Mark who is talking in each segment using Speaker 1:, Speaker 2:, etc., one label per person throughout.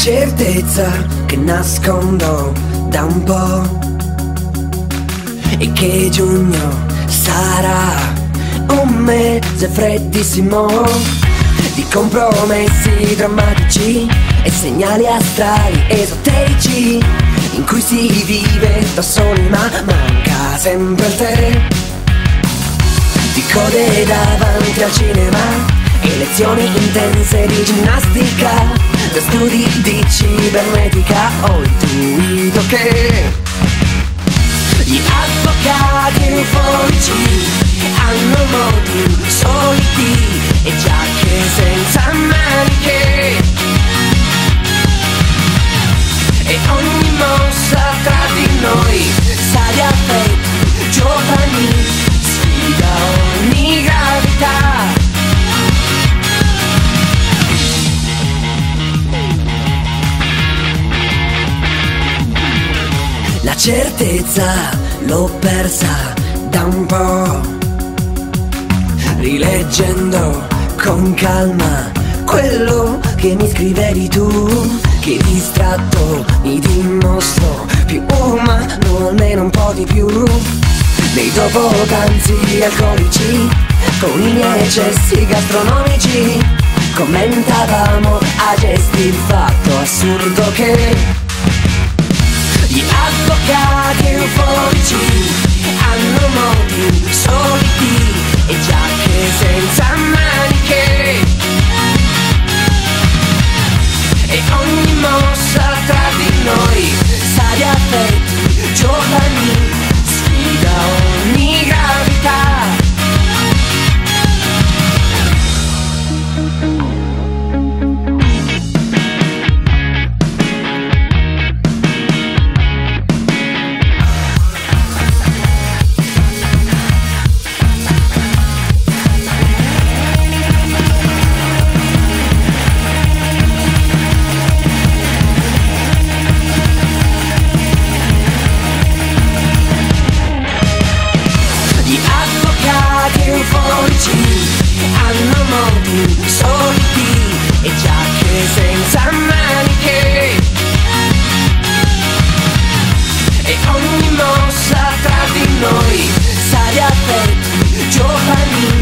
Speaker 1: certezza che nascondo da un po' e che giugno sarà un mese freddissimo di compromessi drammatici e segnali astrali esoterici in cui si vive da soli ma manca sempre te di code davanti al cinema e lezioni intense di ginnastica da studi di cibernetica. Ho intuito che gli avvocati euforici hanno modi soliti e giacche senza maniche. E ogni mossa tra di noi sa di affetti giovani certezza l'ho persa da un po', rileggendo con calma quello che mi scrivevi tu, che distratto mi dimostro più umano, almeno un po' di più. Nei dopocanzi alcolici, con i miei eccessi gastronomici, commentavamo a gesti il fatto assurdo che più sorridi e giacche senza maniche. E ogni mossa tra di noi sarà aperti giovani.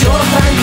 Speaker 1: your thanks.